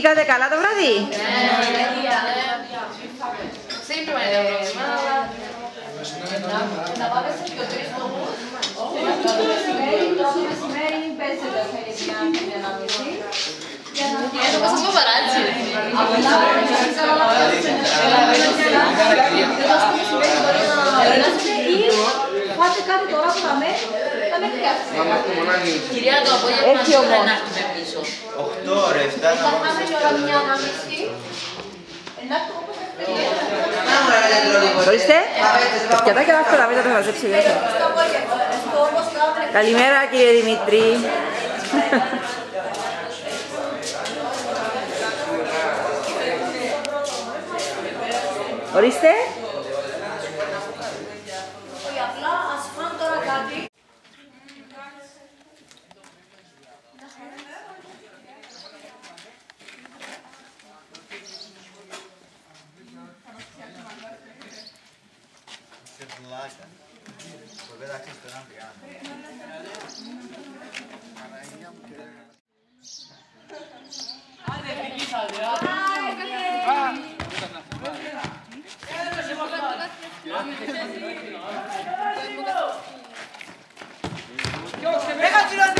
Κοιμηθήκατε καλά το βράδυ. Σύντομα είναι το πρόβλημα. Να πάμε σε πιο τρεις τομούς. Το μεσημέρι πέσετε σε για να μιλήσει. Είναι το πόσο παπαράτσι. Από τα Πάτε κάτι τώρα που θα με, θα με χρειάζεται. Κυρία, το απόγευμα Έχει να όμως. έρθουμε πίσω. 8 ώρες, Θα φτάσαμε πάμε η ώρα μια να μισή. Εντάξει, όπως Ορίστε. Σκιατάκια βάσκω τα βίντεο θα μαζέψει μέσα. Καλημέρα κύριε Δημητρή. Ορίστε. basta. Volver a Cristo non pegando. Antes de que salió. Ah, ¡Venga,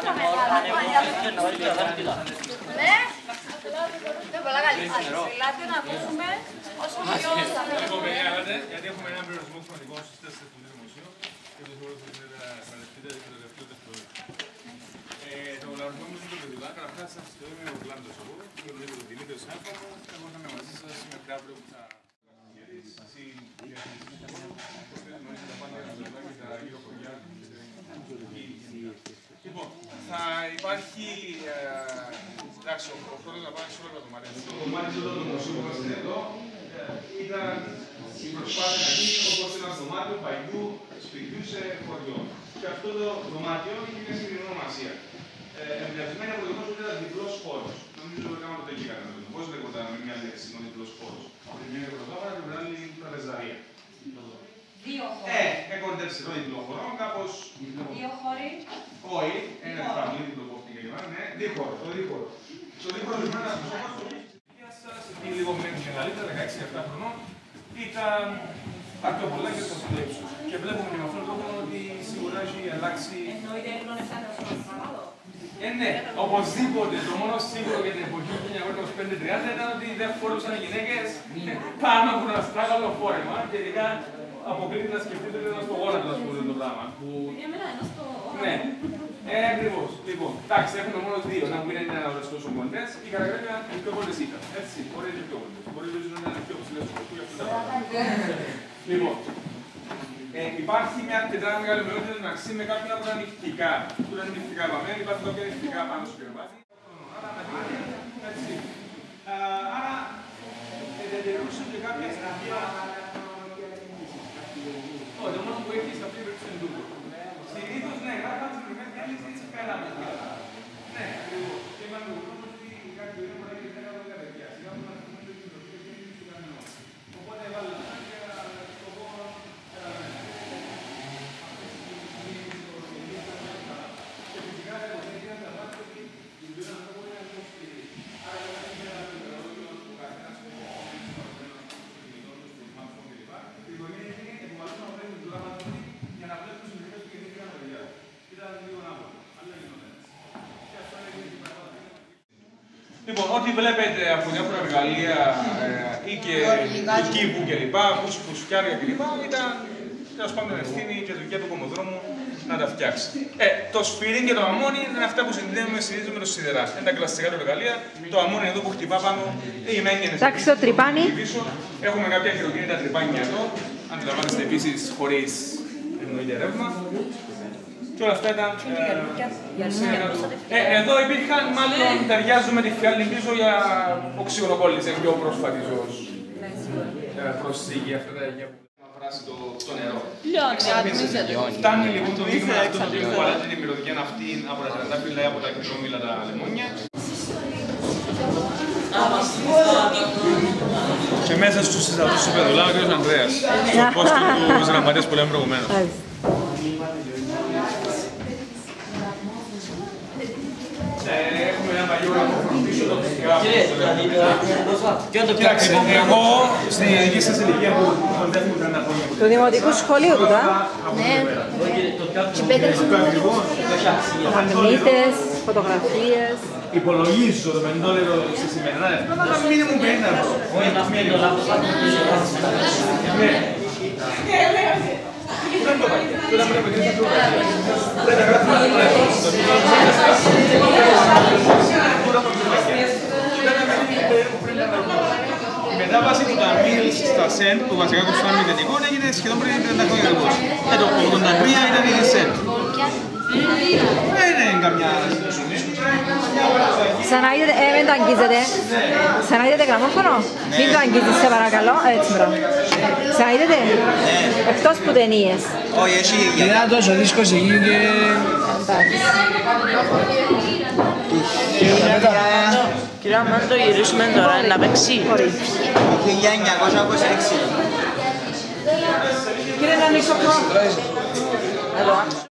έτσι. Δεν πολλά καλή. Ελάτε να ακούσουμε όσο πιο Γιατί έχουμε έναν περιορισμό χρονικό στι 4 του Δημοσίου και το θεωρώ ότι είναι παρελθείτε και το τελευταίο δευτερόλεπτο. Το λαρισμό μου είναι το παιδιά. Καταρχά, σα το είμαι ο Κλάντο εγώ, και ο Δημήτρη Σάφαμο. Εγώ θα είμαι μαζί σα μέχρι αύριο που θα. Λοιπόν, υπάρχει. ε, Εντάξει, ο ο χρόνος να πάει σε όλα τα δωμάτια. Στο κομμάτι του δημοσίου που είμαστε εδώ, ε, ήταν η προσπάθεια να γίνει όπως ένα δωμάτιο παγιού σπιτιού σε χωριό. Και αυτό το δωμάτιο είχε μια συγκεκριμένη ονομασία. Ε, Εμπνευσμένη από το γεγονός ότι ήταν διπλός χώρος. Νομίζω ότι κάναμε το εκεί κατά το Πώς λέγονταν με μια λέξη ο διπλός χώρος. Από τη μία είναι πρωτόβαρα και από την άλλη είναι τραπεζαρία. Δύο Ε, χώροι. έχω εντέψει εδώ διπλό χώρο, κάπως Δύο χώροι. όχι, ένα φαμίλι το κόφτη και λοιπά, ναι, δίχωρο, το δίχωρο. Το δίχωρο λοιπόν ένα προσώπο είναι λίγο μεγαλύτερα, 16-17 χρονών, ήταν αυτό πολλά και το συλλέξω. Και βλέπουμε και με αυτόν τον τρόπο ότι σίγουρα έχει αλλάξει. Εννοείται είναι εφτάνε στο Ε, ναι, οπωσδήποτε. Το μόνο σίγουρο για την εποχή του 1925-30 ήταν ότι δεν φορούσαν οι γυναίκες πάνω από ένα στράγγαλο φόρεμα. Και ειδικά αποκλείται να σκεφτείτε ότι ήταν στο γόνατο, ας πούμε, το πράγμα. Που Εμένα ενώ στο... ναι. Ε, ακριβώς. Λοιπόν, εντάξει, έχουμε μόνο δύο. Να μην είναι ένας τόσο κοντέ. Οι καραγράμια οι πιο κοντέ ήταν. Έτσι, μπορεί να είναι πιο κοντέ. Μπορεί να είναι πιο ψηλέ στο κουτί. αυτά τα πράγματα. Λοιπόν, ε, υπάρχει μια τετράδα μεγάλη μειότητα μεταξύ με κάποια από τα νυχτικά. Που είναι νυχτικά βαμμένα, υπάρχουν κάποια νυχτικά πάνω στο κρεβάτι. Άρα, με την- έτσι. Α, Άρα, ε, διατηρούσε και κάποια στοιχεία. Όχι, το μόνο που έχει σε αυτή την περίπτωση είναι τούτο. Συνήθως, ναι, γράφα την προηγούμενη διάλυση έτσι πέρα από την άλλα. Ναι, ακριβώς. Και είμαι αντιληπτός ότι κάτι που είναι μπορεί να γίνει πέρα από την καρδιά. Σιγά που να πούμε ότι την προφή δεν είναι στο κανένα. Οπότε έβαλε ένα και το κόμμα και φυσικά δεν είναι τα μάτια ότι η δουλειά να μπορεί να είναι Άρα, είναι ένα πληκτρολόγιο που καθένας που η γωνία έγινε και προσπαθούσαμε να βρούμε την δουλειά για να βλέπουμε τους μικρούς και γεννήθηκαν τα παιδιά. Ήταν λίγο άπολο. Αλλά γινόταν έτσι. Και αυτό είναι και την πραγματικότητα. Λοιπόν, ό,τι βλέπετε από διάφορα εργαλεία ε, ή και του κήπου κλπ. Πούς πουσουκιάρια κλπ. Ήταν τέλος πάντων ευθύνη και δουλειά του κομμοδρόμου να τα φτιάξει. Ε, το σφυρί και το αμμόνι είναι αυτά που συνδέουμε συνήθω με το σιδεράς. Είναι τα κλασικά του εργαλεία. Το αμμόνι εδώ που χτυπά πάνω, η μένη είναι Εντάξει, το τρυπάνι. πίσω. Έχουμε κάποια χειροκίνητα τρυπάνια εδώ. Αντιλαμβάνεστε επίσης χωρίς εννοείται ρεύμα. Και όλα αυτά ήταν. Ε, ε, εδώ υπήρχαν, μάλλον ταιριάζουν με τη φιάλη πίσω για οξυγονοκόλληση, πιο πρόσφατης ως ε, προσθήκη αυτά τα αγία που θα βράσει το, το νερό. Φτάνει λοιπόν το δείγμα αυτό το οποίο παράζει τη μυρωδιά αυτή από τα τραντάφυλλα ή από τα κρυζόμυλα τα λεμόνια. Και μέσα στους συζητούς του Πεδουλά ο κ. Ανδρέας, στο πόστο του γραμματέας που λέμε προηγουμένως. Μάλιστα. Ε, Έχουμε ένα μαγιό από πίσω το φυσικά. Κοιτάξτε, εγώ στην δική σας ηλικία που κοντεύουμε 30 χρόνια. Του δημοτικού σχολείου του, τα. Ναι. Και πέντε Μαγνήτες, φωτογραφίες. Υπολογίζω το πεντόλερο σε σημερινά λεφτά, αλλά μήνυμου 50 ευρώ. Ναι. Πού ήταν το πακέτο, μετάβαση του Ταμίλ στα ΣΕΝ, που βασικά κοστάνε μηδενικό, έγινε σχεδόν πριν 30 χρόνια ακριβώς. Ε, το 83 ήταν η ΣΕΝ. Δεν είναι καμιά Ξαναείδετε, ε, μην το αγγίζετε. Ξαναείδετε γραμμόφωνο; Μην το αγγίζεις, σε παρακαλώ. Έτσι, μπράβο. Ξαναείδετε. Εκτός που ταινίες. Όχι, έχει για Ήταν τόσο δύσκολο εκεί και... Εντάξει. Κύριε, αν το γυρίσουμε τώρα, να παίξει. Χωρίς. 1926. Κύριε Νανίκο, εδώ.